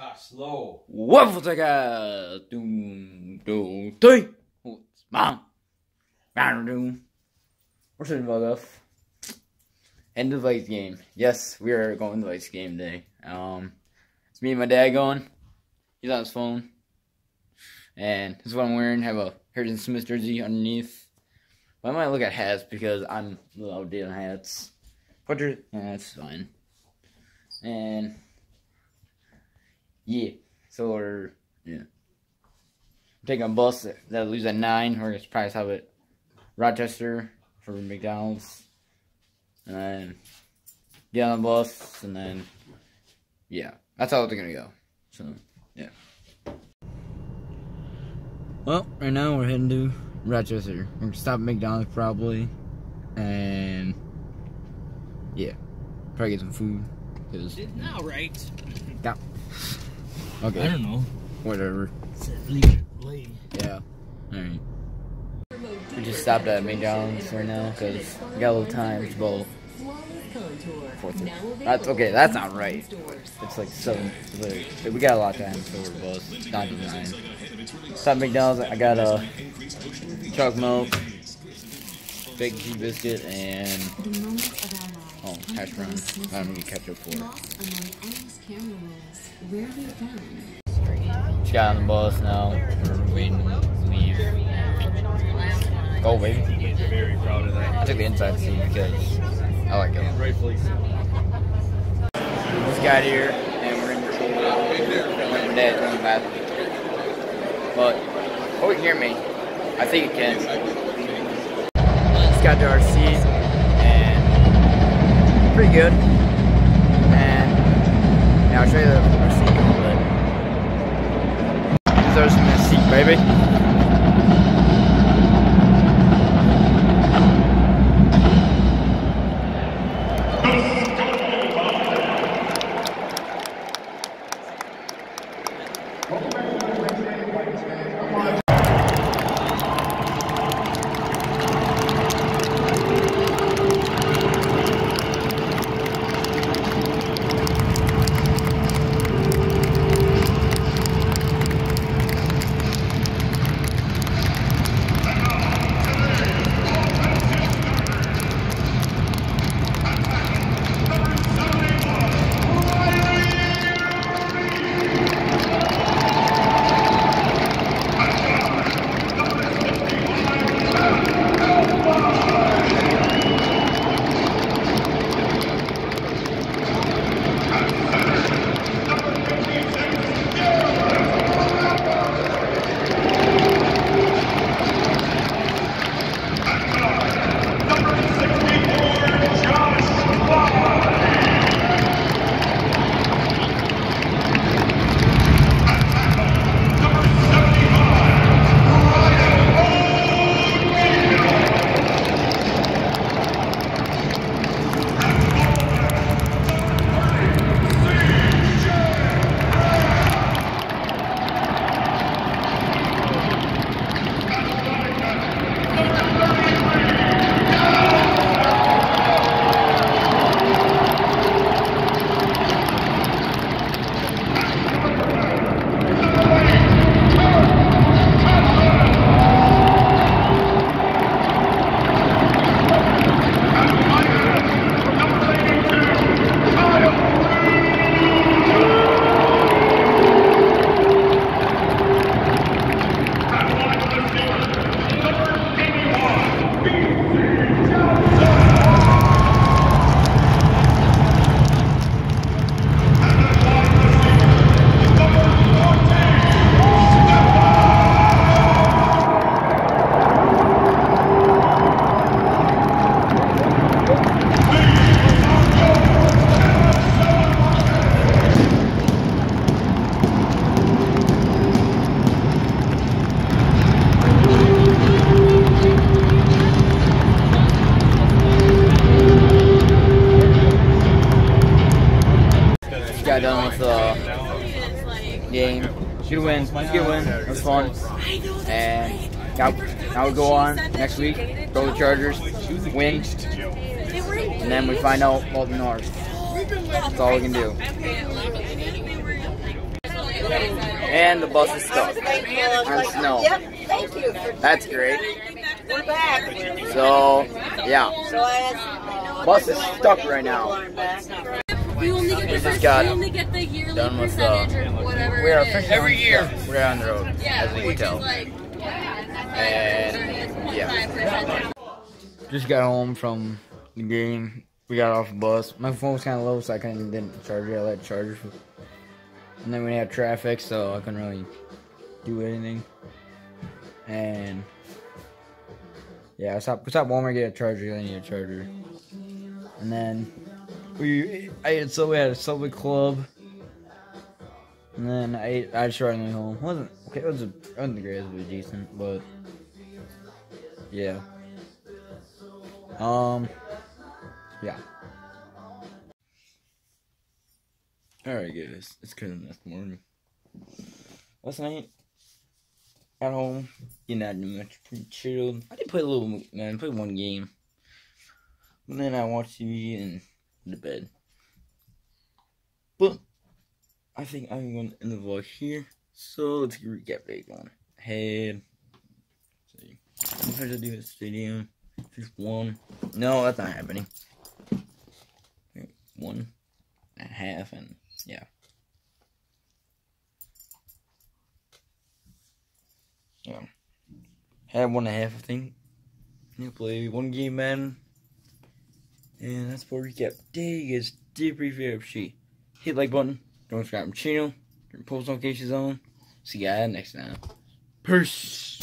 Ah, slow. Waffle Tiger! Doom, doom, three! Mom! Doom. We're sitting about off. End of the Vikes game. Yes, we are going to the Vikes game today. Um, it's me and my dad going. He's on his phone. And this is what I'm wearing. I have a Harrison Smith jersey underneath. But I might look at hats because I'm a little outdated on hats. But yeah, that's fine. And yeah. So we're yeah. I'm taking a bus that leaves at nine. We're gonna probably stop at Rochester for McDonald's. And then get on the bus and then yeah. That's how they're gonna go. So yeah. Well, right now we're heading to Rochester. We're gonna stop at McDonald's probably. And yeah. Probably get some food. Cause It's now right. yeah. Okay. I don't know. Whatever. Leave it late. Yeah. Alright. We just stopped at McDonald's right now because we got a little time. It's about four thirty. That's okay. That's not right. It's like seven. it's like- we got a lot of time for the bus. Nine to nine. Stop McDonald's. I got a chocolate milk, big tea biscuit, and oh hash brown. I don't need ketchup for it. Just got on the bus now. We're waiting to leave. Go, baby. I took the inside seat because I like it. Rightfully so. Just got here and we're in the pool. My dad's in the bathroom. But, oh, you hear me. I think it can. Just got to our seat and pretty good. And yeah, I'll show you the our seat a little bit. This is our seat, baby. Got done with the game. Good win. Good win. It was fun. And now, now we go on next week. Go the Chargers. Win. And then we find out about the North. That's all we can do. And the bus is stuck on snow. That's great. we're back. So, yeah. Bus is stuck right now. We only get the just first, got we only get the yearly done with, percentage uh, or whatever. We are it is. officially every year. We're on the road, Yeah, as we can tell. like And yeah, just got home from the game. We got off the bus. My phone was kind of low, so I couldn't didn't charge it. I let it charge. For, and then we had traffic, so I couldn't really do anything. And yeah, I stopped. We stopped Walmart, get a charger. I need a charger. And then we, I ate Subway at a Subway Club. And then I ate, I just riding home. It wasn't okay. It was a, it wasn't the greatest, but decent. But yeah. Um. Yeah. Alright, guys. It's kind of next morning. Last night, at home, you not doing much. Pretty chilled. I did play a little, man. I played one game. And then I watched TV and to bed. But, I think I'm going to end the vlog here. So, let's get a recap day going. Head. See. I'm trying to do this video. Just one. No, that's not happening. One and a half, and yeah. Yeah. Had one and a half, I think. Yeah, play one game, man. And that's for recap. Day is fair she. Hit like button. Don't subscribe to my channel. Turn post notifications on. See guys next time. Peace.